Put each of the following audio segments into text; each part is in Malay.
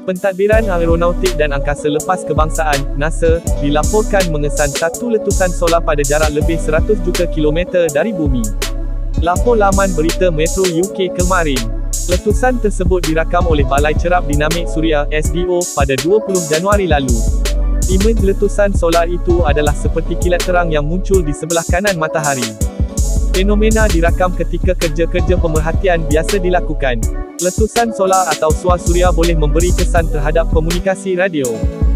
Pentadbiran Aeronautik dan Angkasa Lepas Kebangsaan, NASA, dilaporkan mengesan satu letusan solar pada jarak lebih 100 juta kilometer dari bumi. Lapor laman berita Metro UK kemarin. Letusan tersebut dirakam oleh Balai Cerap Dinamik Suria SDO pada 20 Januari lalu. Imej letusan solar itu adalah seperti kilat terang yang muncul di sebelah kanan matahari. Fenomena dirakam ketika kerja-kerja pemerhatian biasa dilakukan. Letusan solar atau suar suria boleh memberi kesan terhadap komunikasi radio,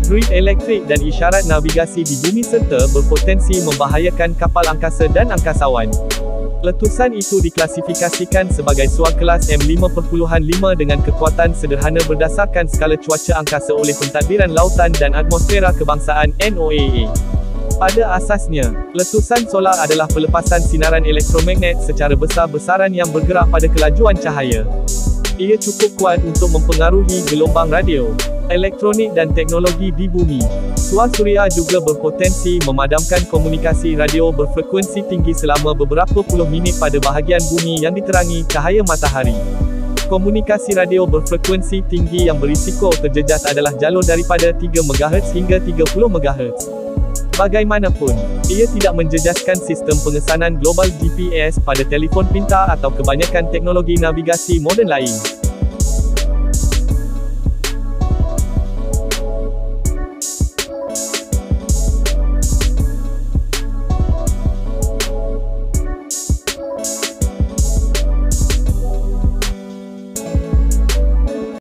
grid elektrik dan isyarat navigasi di bumi serta berpotensi membahayakan kapal angkasa dan angkasawan. Letusan itu diklasifikasikan sebagai suar kelas M5.5 dengan kekuatan sederhana berdasarkan skala cuaca angkasa oleh Pentadbiran Lautan dan Atmosfera Kebangsaan NOAA. Pada asasnya, letusan solar adalah pelepasan sinaran elektromagnet secara besar-besaran yang bergerak pada kelajuan cahaya. Ia cukup kuat untuk mempengaruhi gelombang radio, elektronik dan teknologi di bumi. Suar suria juga berpotensi memadamkan komunikasi radio berfrekuensi tinggi selama beberapa puluh minit pada bahagian bumi yang diterangi cahaya matahari. Komunikasi radio berfrekuensi tinggi yang berisiko terjejas adalah jalur daripada 3 MHz hingga 30 MHz. Bagaimanapun, ia tidak menjejaskan sistem pengesanan global GPS pada telefon pintar atau kebanyakan teknologi navigasi moden lain.